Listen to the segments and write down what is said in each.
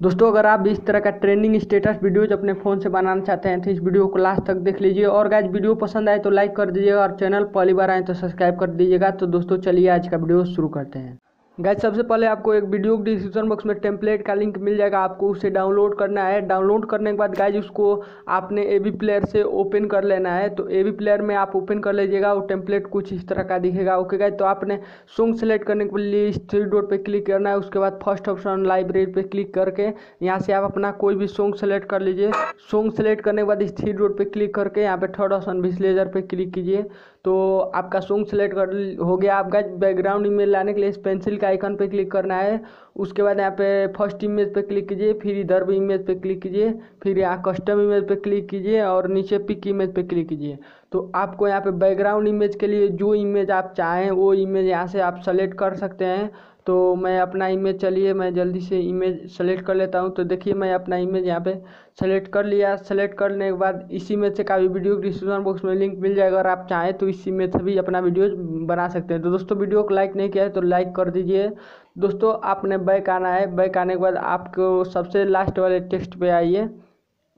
दोस्तों, अगर आप भी इस तरह का ट्रेंडिंग स्टेटस वीडियोज़ अपने फ़ोन से बनाना चाहते हैं तो इस वीडियो को लास्ट तक देख लीजिए। और गाइज़ वीडियो पसंद आए तो लाइक कर दीजिएगा और चैनल पहली बार आए तो सब्सक्राइब कर दीजिएगा। तो दोस्तों, चलिए आज का वीडियो शुरू करते हैं। गाइज़ सबसे पहले आपको एक वीडियो डिस्क्रिप्शन बॉक्स में टेम्पलेट का लिंक मिल जाएगा। आपको उसे डाउनलोड करना है। डाउनलोड करने के बाद गाइज़ उसको आपने ए बी प्लेयर से ओपन कर लेना है। तो ए बी प्लेयर में आप ओपन कर लीजिएगा। वो टेम्पलेट कुछ इस तरह का दिखेगा। ओके गाइज़ तो आपने सॉन्ग सेलेक्ट करने के लिए थ्री डॉट पर क्लिक करना है। उसके बाद फ़र्स्ट ऑप्शन लाइब्रेरी पर क्लिक करके यहाँ से आप अपना कोई भी सॉन्ग सेलेक्ट कर लीजिए। सॉन्ग सेलेक्ट करने के बाद इस थ्री डॉट पर क्लिक करके यहाँ पर थर्ड ऑप्शन विस्लेजर पर क्लिक कीजिए। तो आपका सॉन्ग सेलेक्ट कर हो गया। आप आपका बैकग्राउंड इमेज लाने के लिए इस पेंसिल का आइकन पे क्लिक करना है। उसके बाद यहाँ पे फ़र्स्ट इमेज पे क्लिक कीजिए, फिर इधर भी इमेज पे क्लिक कीजिए, फिर यहाँ कस्टम इमेज पे क्लिक कीजिए और नीचे पिक इमेज पे क्लिक कीजिए। तो आपको यहाँ पे बैकग्राउंड इमेज के लिए जो इमेज आप चाहें, वो इमेज यहाँ से आप सेलेक्ट कर सकते हैं। तो मैं अपना इमेज चलिए, मैं जल्दी से इमेज सेलेक्ट कर लेता हूँ। तो देखिए, मैं अपना इमेज यहाँ पे सेलेक्ट कर लिया। सेलेक्ट करने के बाद इसी में से काफ़ी वीडियो डिस्क्रिप्शन बॉक्स में लिंक मिल जाएगा। अगर आप चाहें तो इसी में से भी अपना वीडियो बना सकते हैं। तो दोस्तों वीडियो को लाइक नहीं किया है तो लाइक कर दीजिए। दोस्तों, आपने बैक आना है। बैक आने के बाद आपको सबसे लास्ट वाले टेक्स्ट पर आइए।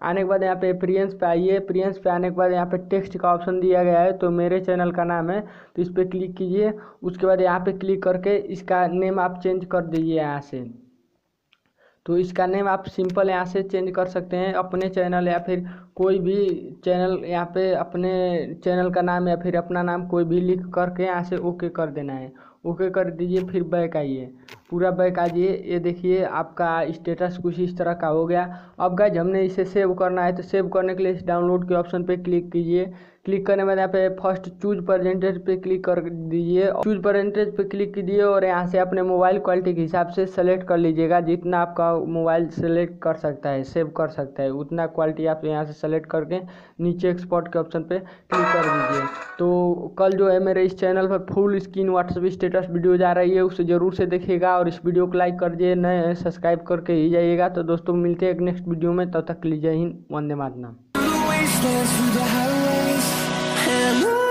आने के बाद यहाँ पे प्रियंस पे आइए। प्रियंस पे आने के बाद यहाँ पे टेक्स्ट का ऑप्शन दिया गया है तो मेरे चैनल का नाम है तो इस पर क्लिक कीजिए। उसके बाद यहाँ पे क्लिक करके इसका नेम आप चेंज कर दीजिए यहाँ से। तो इसका नेम आप सिंपल यहाँ से चेंज कर सकते हैं, अपने चैनल या फिर कोई भी चैनल यहाँ पे अपने चैनल का नाम या फिर अपना नाम कोई भी लिख करके यहाँ से ओके कर देना है। ओके कर दीजिए, फिर बैक आइए। पूरा बैक आइए ये देखिए, आपका स्टेटस कुछ इस तरह का हो गया। अब गाइज़ हमने इसे सेव करना है तो सेव करने के लिए इस डाउनलोड के ऑप्शन पे क्लिक कीजिए। क्लिक करने बाद यहाँ पे फ़र्स्ट चूज़ परसेंटेज पे क्लिक कर दीजिए। चूज़ परसेंटेज पे क्लिक कीजिए और यहाँ से अपने मोबाइल क्वालिटी के हिसाब से सेलेक्ट कर लीजिएगा। जितना आपका मोबाइल सेलेक्ट कर सकता है, सेव कर सकता है, उतना क्वालिटी आप यहाँ से सेलेक्ट करके नीचे एक्सपोर्ट के ऑप्शन पे क्लिक कर दीजिए। तो कल जो है मेरे इस चैनल पर full screen WhatsApp status video जा रही है, उसे ज़रूर से देखिएगा और इस वीडियो को लाइक कर दिए नए सब्सक्राइब करके ही जाइएगा। तो दोस्तों, मिलते हैं नेक्स्ट वीडियो में, तब तक लीजिए वंदे मातरम। in